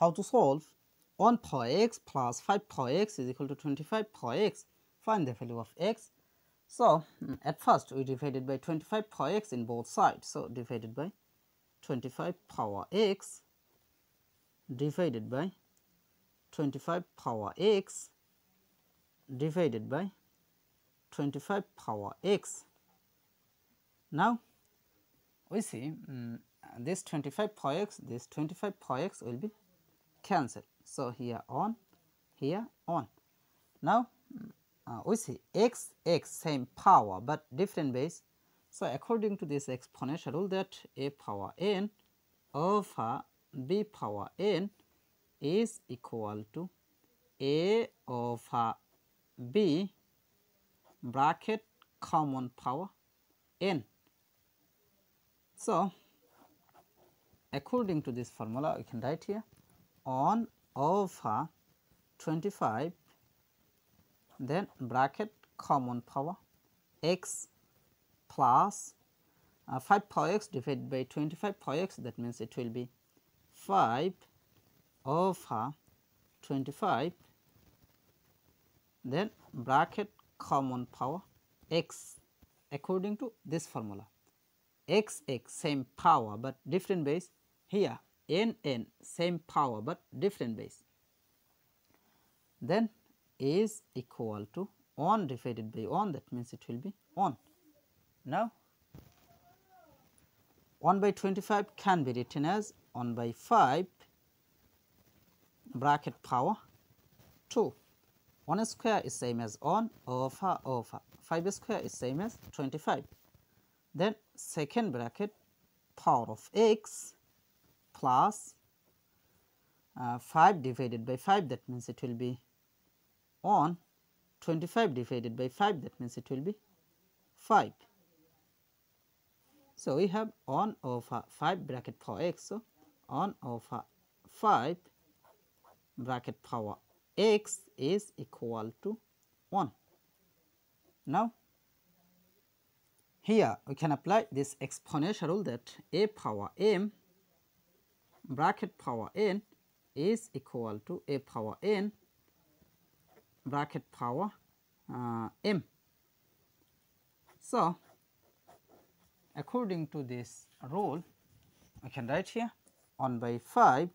how to solve 1 power x plus 5 power x is equal to 25 power x find the value of x. So, mm, at first we divided by 25 power x in both sides. So, divided by 25 power x divided by 25 power x divided by 25 power x. Now, we see um, this 25 power x, this 25 power x will be cancelled. So, here on, here on. Now, uh, we see x, x same power, but different base. So, according to this exponential rule that a power n over b power n is equal to a over b bracket common power n. So, according to this formula we can write here on over 25 then bracket common power x plus uh, 5 power x divided by 25 power x that means it will be 5 over 25 then bracket common power x according to this formula. X x same power but different base here n n same power but different base then is equal to 1 divided by 1 that means it will be 1. Now 1 by 25 can be written as 1 by 5 bracket power 2. 1 square is same as 1 over over 5 square is same as 25. Then second bracket power of x plus uh, 5 divided by 5 that means it will be 1 25 divided by 5 that means it will be 5. So, we have 1 over 5 bracket power x. So, 1 over 5 bracket power x is equal to 1. Now, here we can apply this exponential rule that a power m bracket power n is equal to a power n bracket power uh, m. So, according to this rule I can write here 1 by 5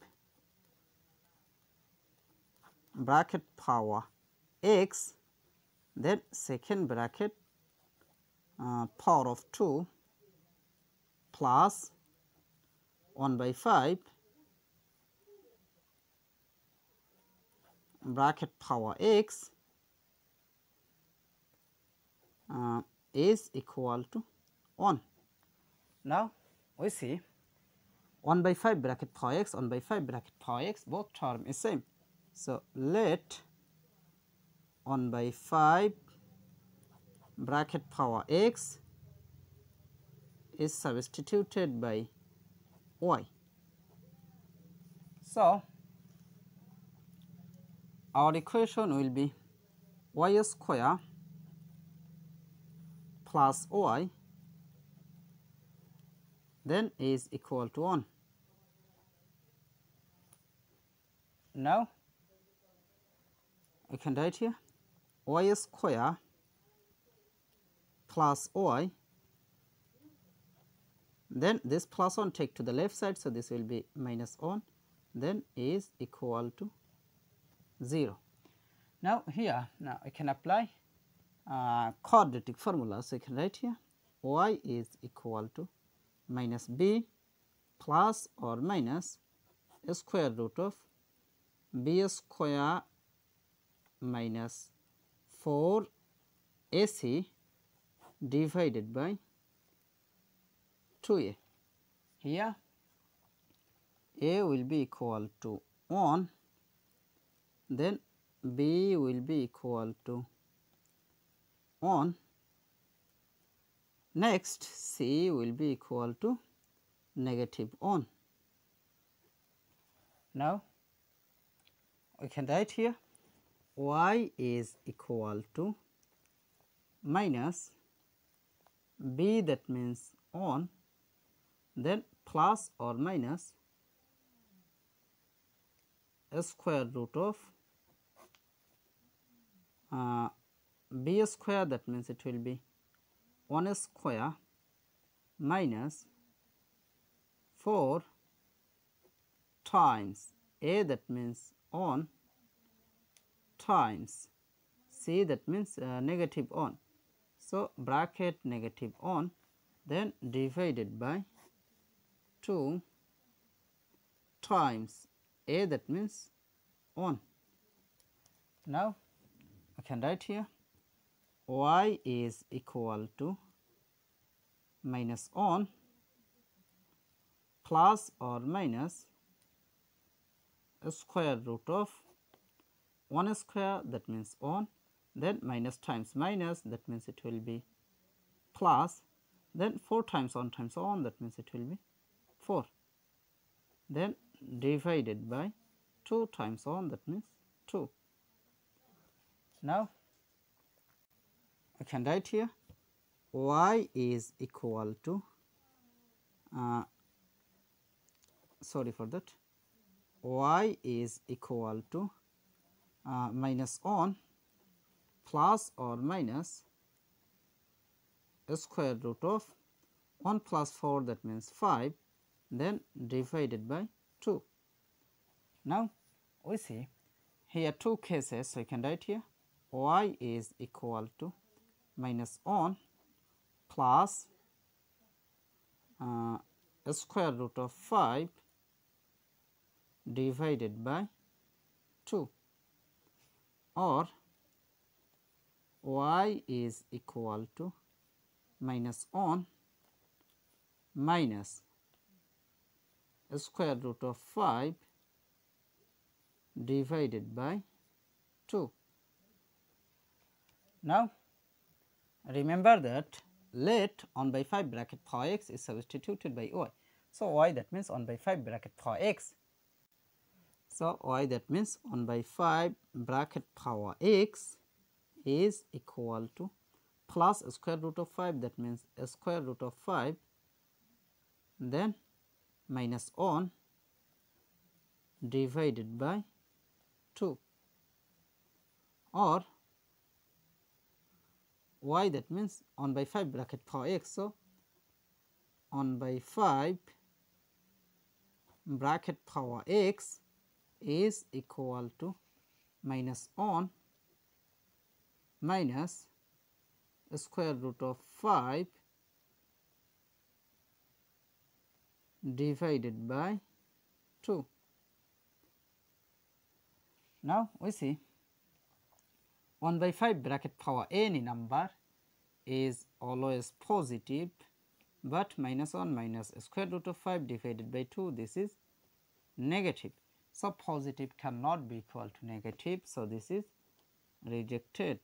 bracket power x then second bracket uh, power of 2 plus 1 by 5 bracket power x uh, is equal to 1. Now, we see 1 by 5 bracket power x 1 by 5 bracket power x both term is same. So, let 1 by 5 bracket power x is substituted by y. So, our equation will be y square plus y then is equal to 1. Now, we can write here y square plus y then this plus 1 take to the left side. So, this will be minus 1 then is equal to 0. Now, here now I can apply uh, quadratic formula. So, I can write here y is equal to minus b plus or minus square root of b square minus 4 ac divided by 2a. Here a will be equal to 1 then b will be equal to 1 next c will be equal to negative 1 now we can write here y is equal to minus b that means 1 then plus or minus square root of uh, b square that means it will be 1 square minus 4 times a that means on times c that means uh, negative on. So, bracket negative on then divided by 2 times a that means on. Now, can write here y is equal to minus on plus or minus square root of 1 square that means on then minus times minus that means it will be plus then 4 times on times on that means it will be 4 then divided by 2 times on that means 2. Now, I can write here y is equal to uh, sorry for that y is equal to uh, minus on plus or minus square root of 1 plus 4 that means 5 then divided by 2. Now, we see here two cases. So, you can write here y is equal to 1 plus uh, square root of 5 divided by 2 or y is equal to 1 minus square root of 5 divided by 2. Now, remember that let 1 by 5 bracket power x is substituted by y. So, y that means 1 by 5 bracket power x. So, y that means 1 by 5 bracket power x is equal to plus square root of 5 that means square root of 5 then minus on divided by 2 or y that means 1 by 5 bracket power x. So, 1 by 5 bracket power x is equal to minus on minus square root of 5 divided by 2. Now, we see 1 by 5 bracket power any number is always positive, but minus 1 minus square root of 5 divided by 2 this is negative. So, positive cannot be equal to negative. So, this is rejected.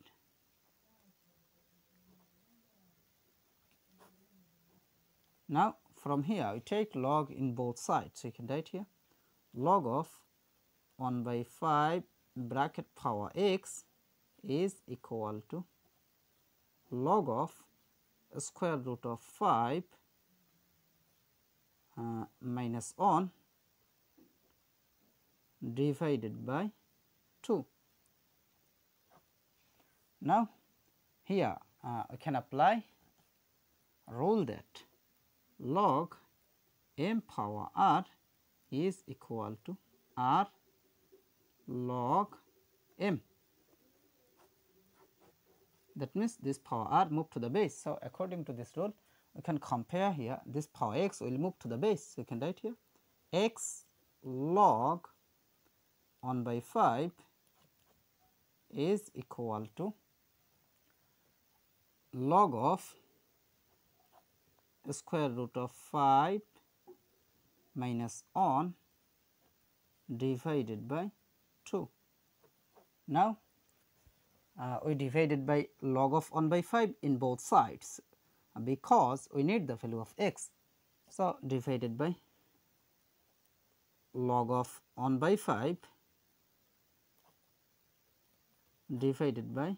Now, from here we take log in both sides. So, you can write here log of 1 by 5 bracket power x is equal to log of square root of 5 uh, minus on divided by 2. Now, here uh, we can apply rule that log m power r is equal to r log m. That means this power r move to the base. So, according to this rule, we can compare here this power x will move to the base. So, you can write here x log 1 by 5 is equal to log of square root of 5 minus on divided by 2. Now, uh, we divided by log of 1 by 5 in both sides because we need the value of x. So, divided by log of 1 by 5 divided by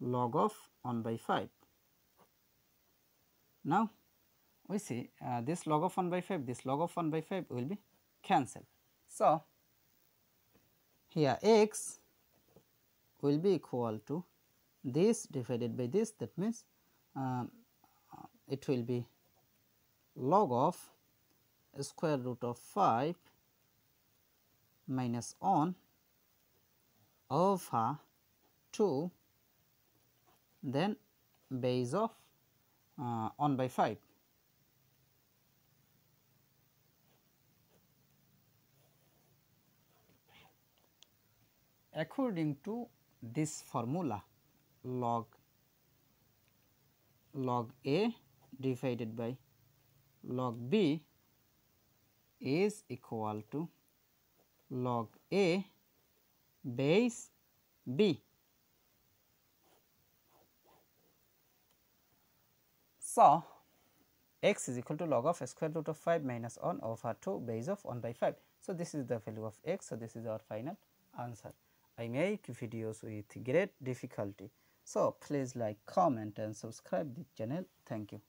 log of 1 by 5. Now, we see uh, this log of 1 by 5, this log of 1 by 5 will be cancelled. So, here x will be equal to this divided by this that means um, it will be log of square root of 5 minus 1 over 2 then base of uh, 1 by 5. According to this formula log log A divided by log B is equal to log A base B. So, x is equal to log of square root of 5 minus 1 over 2 base of 1 by 5. So, this is the value of x. So, this is our final answer. I make videos with great difficulty. So, please like, comment and subscribe the channel. Thank you.